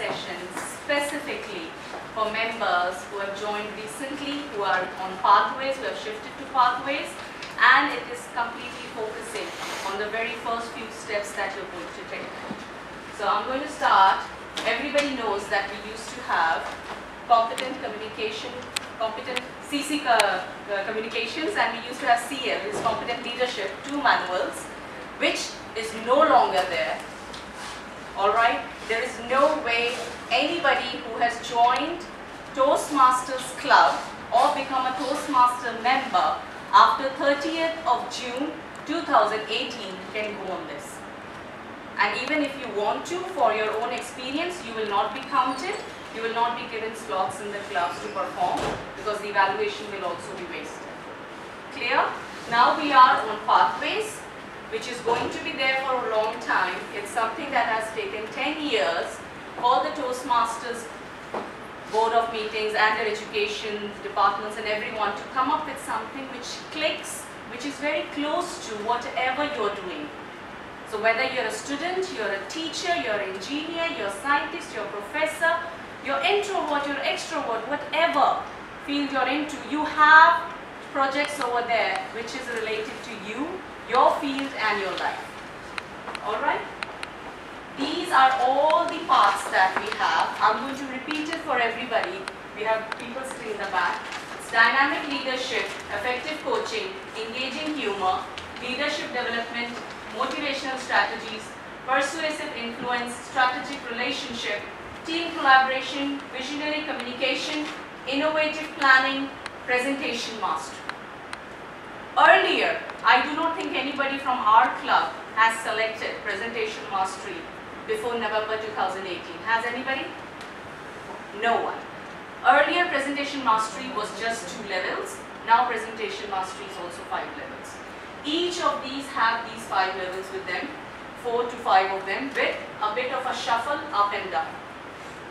sessions specifically for members who have joined recently, who are on pathways, who have shifted to pathways, and it is completely focusing on the very first few steps that you're going to take. So I'm going to start. Everybody knows that we used to have competent communication, competent CC uh, uh, communications, and we used to have CL, is competent leadership, two manuals, which is no longer there. All right, there is no way anybody who has joined Toastmasters Club or become a Toastmaster member after 30th of June 2018 can go on this. And even if you want to, for your own experience, you will not be counted. You will not be given slots in the class to perform because the evaluation will also be wasted. Clear? Now we are on pathways, which is going to be there for a long time. It's something that has taken 10 years for the Toastmasters board of meetings and their education departments and everyone to come up with something which clicks, which is very close to whatever you're doing. So whether you're a student, you're a teacher, you're an engineer, you're a scientist, you're a professor, you're introvert, you're extrovert, whatever field you're into, you have projects over there which is related to you, your field and your life. Alright? These are all the parts that we have. I'm going to repeat it for everybody. We have people sitting in the back. It's dynamic leadership, effective coaching, engaging humor, leadership development, motivational strategies, persuasive influence, strategic relationship, team collaboration, visionary communication, innovative planning, presentation mastery. Earlier, I do not think anybody from our club has selected presentation mastery before November 2018. Has anybody? No one. Earlier presentation mastery was just two levels. Now presentation mastery is also five levels. Each of these have these five levels with them, four to five of them with a bit of a shuffle up and down.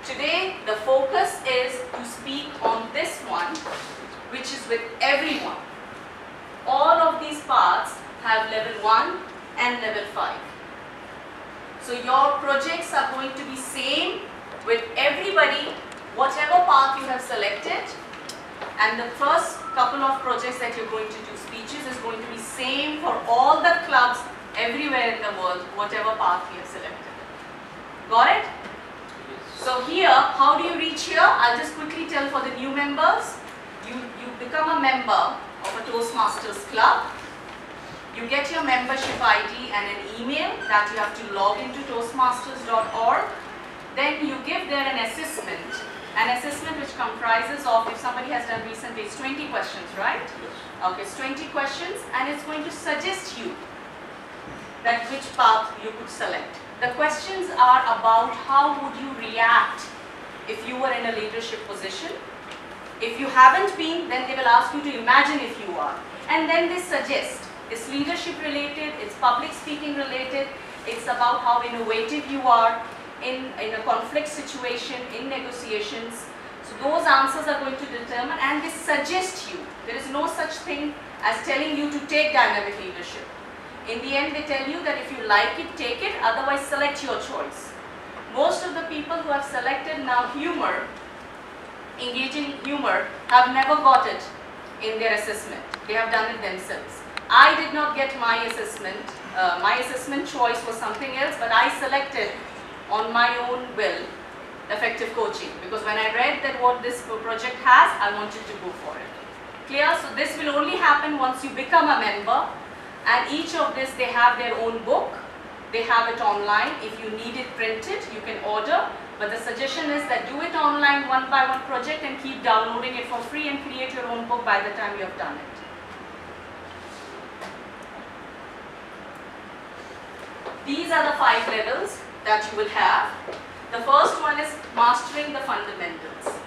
Today the focus is to speak on this one which is with everyone. All of these parts have level 1 and level 5. So your projects are going to be same with everybody, whatever path you have selected. And the first couple of projects that you're going to do speeches is going to be same for all the clubs everywhere in the world, whatever path you have selected. Got it? So here, how do you reach here? I'll just quickly tell for the new members. You, you become a member of a Toastmasters club you get your membership ID and an email that you have to log into toastmasters.org. Then you give there an assessment, an assessment which comprises of, if somebody has done recently, it's 20 questions, right? Yes. Okay, it's 20 questions and it's going to suggest you that which path you could select. The questions are about how would you react if you were in a leadership position. If you haven't been, then they will ask you to imagine if you are. And then they suggest it's leadership related, it's public speaking related, it's about how innovative you are in, in a conflict situation, in negotiations. So those answers are going to determine and they suggest you. There is no such thing as telling you to take dynamic leadership. In the end, they tell you that if you like it, take it, otherwise select your choice. Most of the people who have selected now humor, engaging humor, have never got it in their assessment. They have done it themselves. I did not get my assessment. Uh, my assessment choice was something else, but I selected on my own will effective coaching because when I read that what this project has, I wanted to go for it. Clear? So this will only happen once you become a member and each of this they have their own book. They have it online. If you need it printed, you can order. But the suggestion is that do it online one by one project and keep downloading it for free and create your own book by the time you have done it. These are the five levels that you will have. The first one is mastering the fundamentals.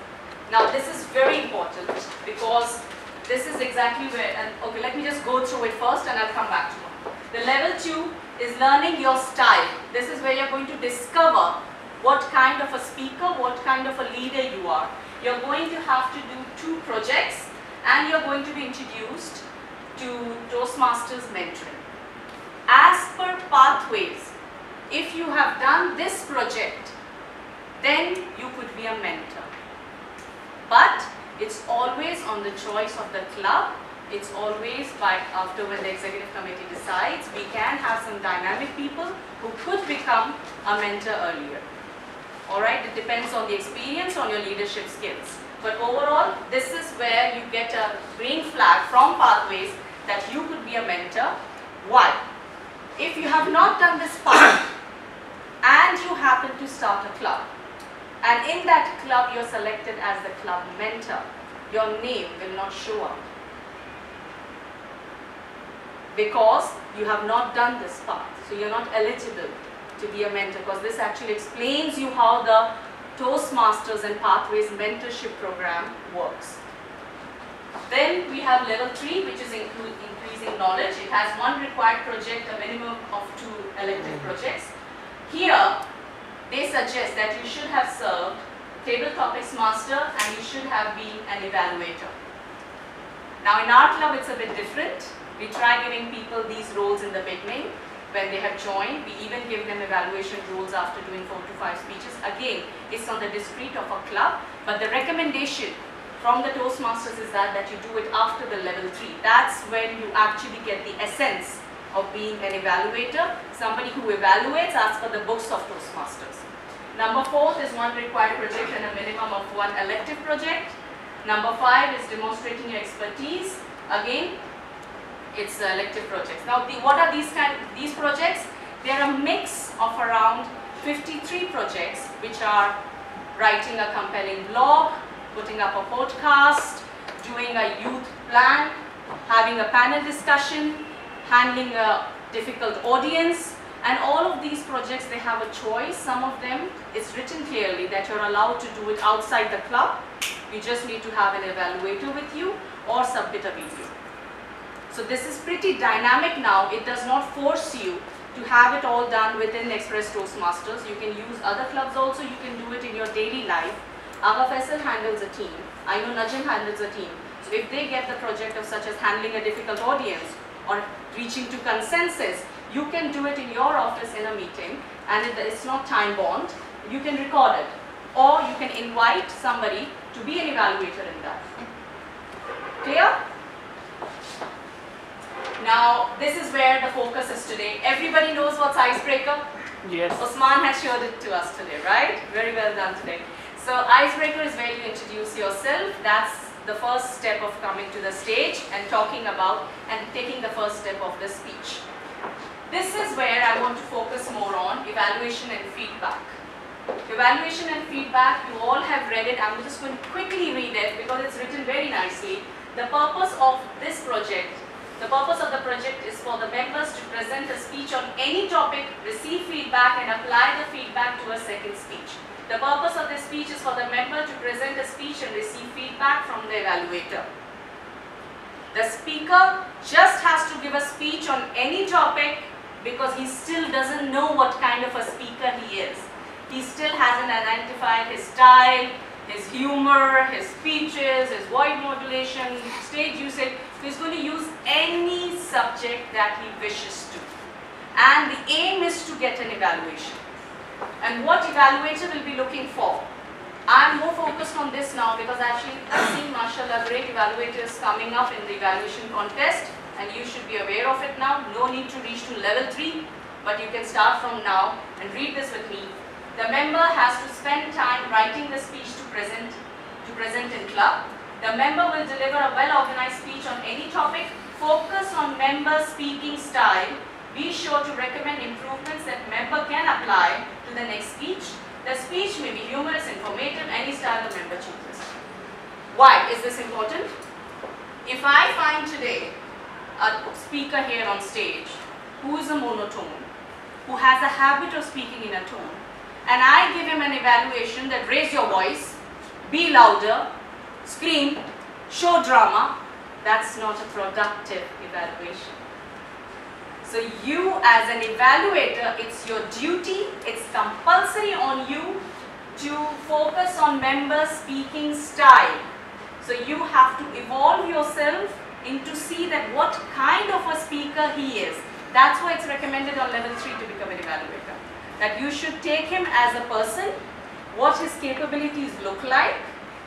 Now this is very important because this is exactly where, and okay, let me just go through it first and I'll come back to it. The level two is learning your style. This is where you're going to discover what kind of a speaker, what kind of a leader you are. You're going to have to do two projects and you're going to be introduced to Toastmasters mentoring as per pathways, if you have done this project, then you could be a mentor. But it's always on the choice of the club. It's always by after when the executive committee decides, we can have some dynamic people who could become a mentor earlier. Alright, it depends on the experience, on your leadership skills. But overall, this is where you get a green flag from Pathways that you could be a mentor. Why? If you have not done this part and you happen to start a club, and in that club you're selected as the club mentor, your name will not show up because you have not done this part. So you're not eligible to be a mentor because this actually explains you how the Toastmasters and Pathways mentorship program works. Then we have level 3 which is increasing knowledge. It has one required project, a minimum of two elective mm-hmm. projects. Here they suggest that you should have served table topics master and you should have been an evaluator. Now in our club it's a bit different. We try giving people these roles in the beginning when they have joined. We even give them evaluation rules after doing four to five speeches. Again, it's on the discrete of a club, but the recommendation from the Toastmasters is that, that you do it after the level three. That's when you actually get the essence of being an evaluator, somebody who evaluates as per the books of Toastmasters. Number four is one required project and a minimum of one elective project. Number five is demonstrating your expertise. Again, it's elective projects. Now, the, what are these kind of, these projects? They are a mix of around 53 projects, which are writing a compelling blog, putting up a podcast, doing a youth plan, having a panel discussion, handling a difficult audience, and all of these projects, they have a choice. Some of them, it's written clearly that you're allowed to do it outside the club. You just need to have an evaluator with you or submit a video. So this is pretty dynamic now. It does not force you to have it all done within Express Toastmasters. You can use other clubs also. You can do it in your daily life. Aga Faisal handles a team. I know Najam handles a team. So if they get the project of such as handling a difficult audience or reaching to consensus, you can do it in your office in a meeting and it's not time bound. You can record it or you can invite somebody to be an evaluator in that. Clear? Now, this is where the focus is today. Everybody knows what's icebreaker? Yes. Osman has showed it to us today, right? Very well done today. So, icebreaker is where you introduce yourself. That's the first step of coming to the stage and talking about and taking the first step of the speech. This is where I want to focus more on evaluation and feedback. Evaluation and feedback, you all have read it. I'm just going to quickly read it because it's written very nicely. The purpose of this project the purpose of the project is for the members to present a speech on any topic, receive feedback and apply the feedback to a second speech. The purpose of this speech is for the member to present a speech and receive feedback from the evaluator. The speaker just has to give a speech on any topic because he still doesn't know what kind of a speaker he is. He still hasn't identified his style, his humor, his speeches, his voice modulation, stage usage. So he's going to use any subject that he wishes to. And the aim is to get an evaluation. And what evaluator will be looking for? I'm more focused on this now because actually I've seen mashallah great evaluators coming up in the evaluation contest and you should be aware of it now. No need to reach to level 3 but you can start from now and read this with me. The member has to spend time writing the speech to present, to present in club the member will deliver a well-organized speech on any topic. Focus on member speaking style. Be sure to recommend improvements that member can apply to the next speech. The speech may be humorous, informative, any style the member chooses. Why is this important? If I find today a speaker here on stage who is a monotone, who has a habit of speaking in a tone, and I give him an evaluation that raise your voice, be louder, scream, show drama, that's not a productive evaluation. So you as an evaluator, it's your duty, it's compulsory on you to focus on member speaking style. So you have to evolve yourself into see that what kind of a speaker he is. That's why it's recommended on level 3 to become an evaluator. That you should take him as a person what his capabilities look like,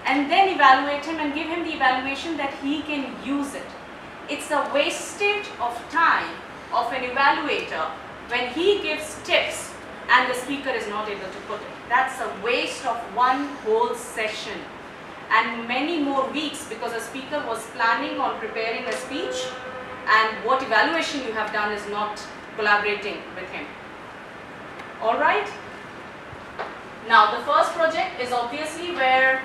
and then evaluate him and give him the evaluation that he can use it. It's a wastage of time of an evaluator when he gives tips and the speaker is not able to put it. That's a waste of one whole session and many more weeks because a speaker was planning on preparing a speech and what evaluation you have done is not collaborating with him. Alright? Now the first project is obviously where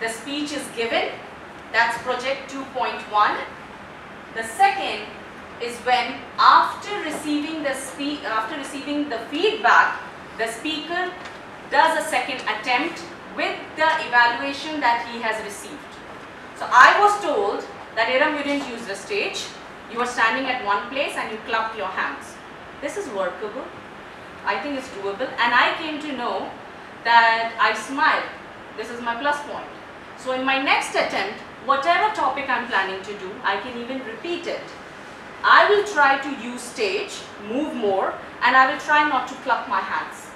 the speech is given. That's project 2.1. The second is when after receiving the speak after receiving the feedback, the speaker does a second attempt with the evaluation that he has received. So I was told that Erum you didn't use the stage, you were standing at one place and you clapped your hands. This is workable, I think it's doable and I came to know that I smile. This is my plus point. So in my next attempt, whatever topic I'm planning to do, I can even repeat it. I will try to use stage, move more and I will try not to clap my hands.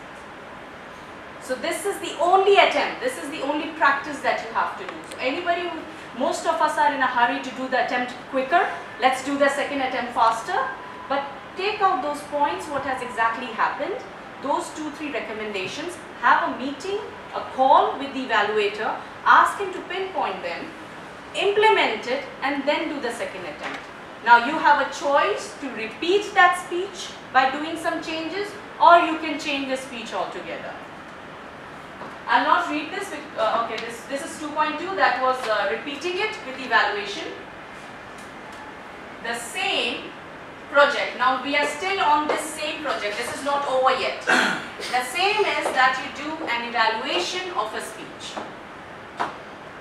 So this is the only attempt, this is the only practice that you have to do. So anybody who, most of us are in a hurry to do the attempt quicker, let's do the second attempt faster. But take out those points, what has exactly happened, those two, three recommendations, have a meeting, a call with the evaluator, ask him to pinpoint them, implement it and then do the second attempt. Now you have a choice to repeat that speech by doing some changes or you can change the speech altogether. I'll not read this, uh, okay, this, this is 2.2, that was uh, repeating it with evaluation. The same project, now we are still on this same project, this is not over yet. the same is that you do an evaluation of a speech.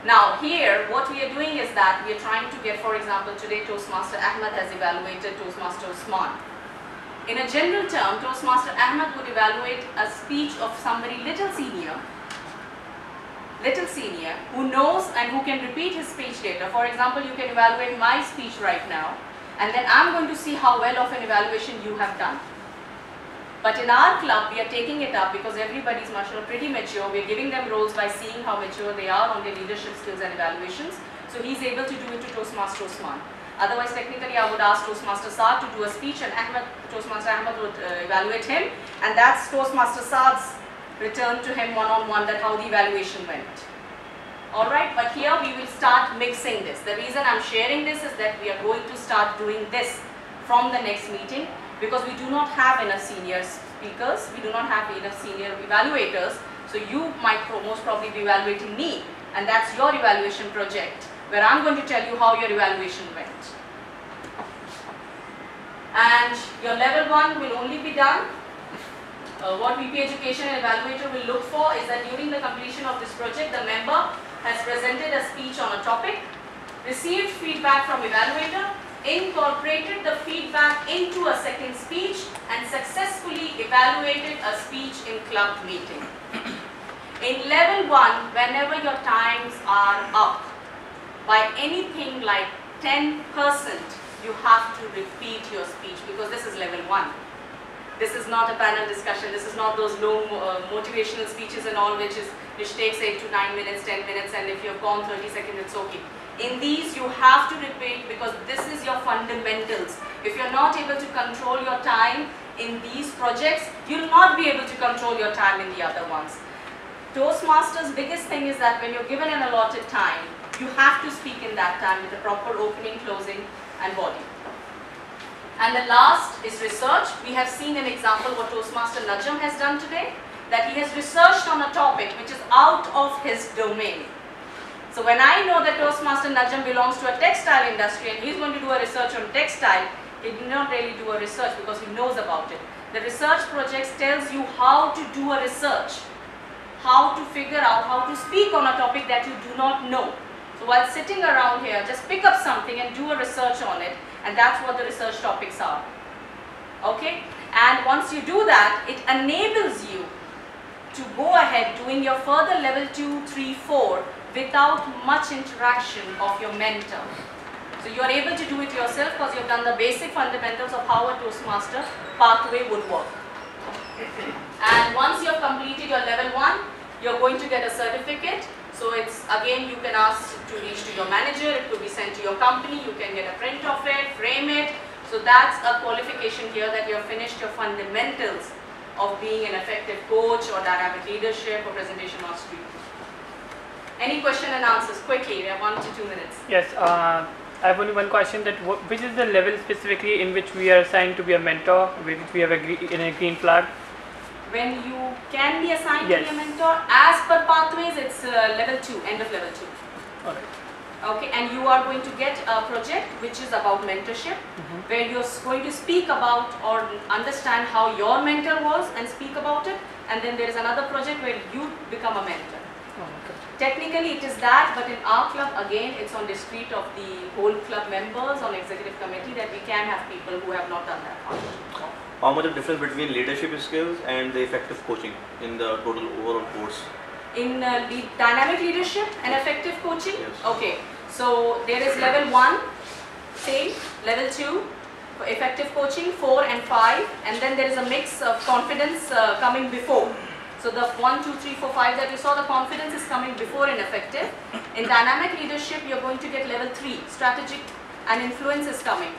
Now here, what we are doing is that we are trying to get, for example, today Toastmaster Ahmed has evaluated Toastmaster Usman. In a general term, Toastmaster Ahmed would evaluate a speech of somebody little senior little senior who knows and who can repeat his speech later. For example, you can evaluate my speech right now and then I'm going to see how well of an evaluation you have done. But in our club, we are taking it up because everybody's mashallah pretty mature. We're giving them roles by seeing how mature they are on their leadership skills and evaluations. So he's able to do it to Toastmaster Osman. Otherwise, technically, I would ask Toastmaster Saad to do a speech and Ahmed, Toastmaster Ahmed would uh, evaluate him. And that's Toastmaster Saad's return to him one-on-one -on -one that how the evaluation went. Alright, but here we will start mixing this. The reason I'm sharing this is that we are going to start doing this from the next meeting because we do not have enough senior speakers, we do not have enough senior evaluators. So you might most probably be evaluating me and that's your evaluation project where I'm going to tell you how your evaluation went. And your level 1 will only be done uh, what VP Education and Evaluator will look for is that during the completion of this project, the member has presented a speech on a topic, received feedback from evaluator, incorporated the feedback into a second speech and successfully evaluated a speech in club meeting. In level 1, whenever your times are up by anything like 10%, you have to repeat your speech because this is level 1. This is not a panel discussion. This is not those long uh, motivational speeches and all which is which takes 8 to 9 minutes, 10 minutes and if you've gone 30 seconds it's okay. In these you have to repeat because this is your fundamentals. If you're not able to control your time in these projects, you'll not be able to control your time in the other ones. Toastmasters biggest thing is that when you're given an allotted time, you have to speak in that time with a proper opening, closing and body. And the last is research. We have seen an example what Toastmaster Najam has done today, that he has researched on a topic which is out of his domain. So when I know that Toastmaster Najam belongs to a textile industry and he's going to do a research on textile, he did not really do a research because he knows about it. The research project tells you how to do a research, how to figure out how to speak on a topic that you do not know. So while sitting around here, just pick up something and do a research on it and that's what the research topics are. Okay? And once you do that, it enables you to go ahead doing your further level 2, 3, 4 without much interaction of your mentor. So you are able to do it yourself because you have done the basic fundamentals of how a Toastmaster pathway would work. And once you have completed your level 1, you're going to get a certificate. So it's again you can ask to reach to your manager, it could be sent to your company, you can get a print of it, frame it. So that's a qualification here that you have finished your fundamentals of being an effective coach or dynamic leadership or presentation mastery. Any question and answers quickly, we have one to two minutes. Yes, uh, I have only one question that which is the level specifically in which we are assigned to be a mentor, which we have a gre- in a green flag? When you can be assigned Yes. to be a mentor, as per pathways, it's uh, level 2, end of level 2. Alright. Okay, and you are going to get a project which is about mentorship, Mhm. where you're going to speak about or understand how your mentor was and speak about it. And then there is another project where you become a mentor. Oh, okay. Technically it is that, but in our club, again, it's on discreet of the whole club members on executive committee that we can have people who have not done that part. How much of difference between leadership skills and the effective coaching in the total overall course? In uh, lead, dynamic leadership and effective coaching? Yes. Okay, so there is level 1, same, level 2, for effective coaching, 4 and 5, and then there is a mix of confidence uh, coming before. So the 1, 2, 3, 4, 5 that you saw, the confidence is coming before in effective. In dynamic leadership, you're going to get level 3, strategic and influence is coming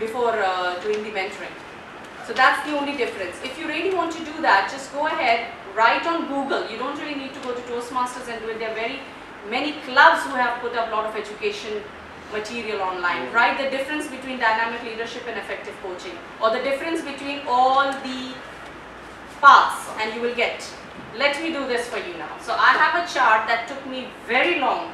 before uh, doing the mentoring. So that's the only difference. If you really want to do that, just go ahead, write on Google. You don't really need to go to Toastmasters and do it. There are very many clubs who have put up a lot of education material online. Write the difference between dynamic leadership and effective coaching or the difference between all the paths and you will get. Let me do this for you now. So I have a chart that took me very long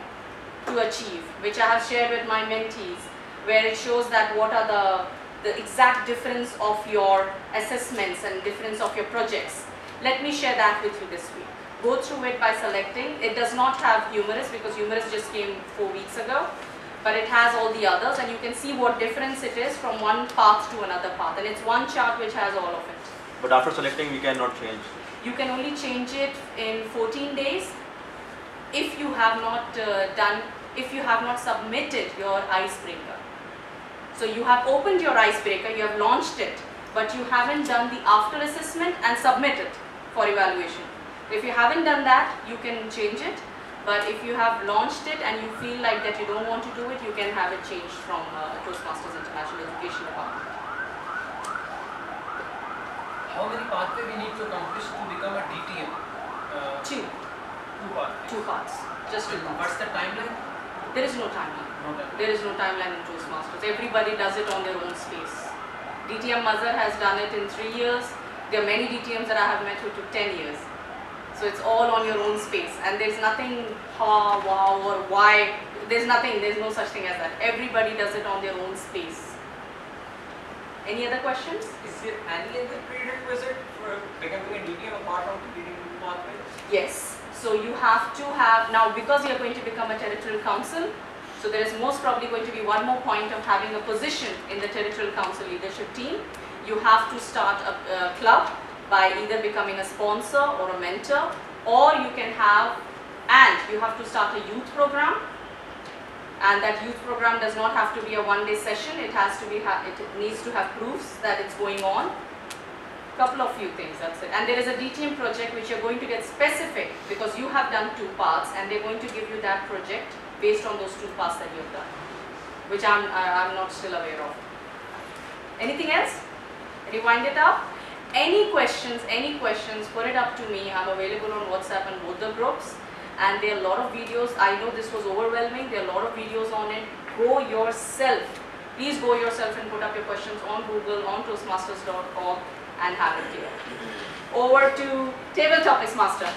to achieve, which I have shared with my mentees, where it shows that what are the, the exact difference of your assessments and difference of your projects. Let me share that with you this week. Go through it by selecting. It does not have humorous because humorous just came four weeks ago, but it has all the others and you can see what difference it is from one path to another path. And it's one chart which has all of it. But after selecting, we cannot change. You can only change it in 14 days if you have not uh, done, if you have not submitted your icebreaker. So you have opened your icebreaker, you have launched it, but you haven't done the after assessment and submitted for evaluation. If you haven't done that, you can change it. But if you have launched it and you feel like that you don't want to do it, you can have it changed from uh, Toastmasters International Education Department. How many pathway we need to accomplish to become a DTM? Uh, Two, two pathways. two parts, just two What's parts. the timeline? There is no timeline. No. There is no timeline in Toastmasters. Everybody does it on their own space. DTM Mazhar has done it in three years. There are many DTMs that I have met who took 10 years. So it's all on your own space. And there's nothing ha, wow, or why. There's nothing, there's no such thing as that. Everybody does it on their own space. Any other questions? Is there any other prerequisite for becoming a DTM apart from completing two pathways? Yes. So you have to have, now because you're going to become a territorial council, so there is most probably going to be one more point of having a position in the territorial council leadership team. You have to start a, a club by either becoming a sponsor or a mentor, or you can have, and you have to start a youth program. And that youth program does not have to be a one-day session. It has to be, it needs to have proofs that it's going on couple of few things that's it and there is a DTM project which you're going to get specific because you have done two parts and they're going to give you that project based on those two parts that you've done which I'm, I'm not still aware of. Anything else? Rewind it up. Any questions, any questions, put it up to me. I'm available on WhatsApp and both the groups. And there are a lot of videos. I know this was overwhelming. There are a lot of videos on it. Go yourself. Please go yourself and put up your questions on Google, on Toastmasters.org and have it here. Over to Table Topics Master.